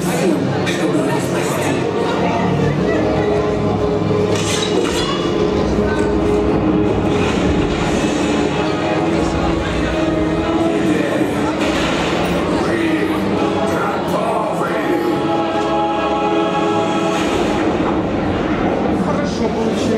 всем сил, чтобы его спасти. Хорошо получилось.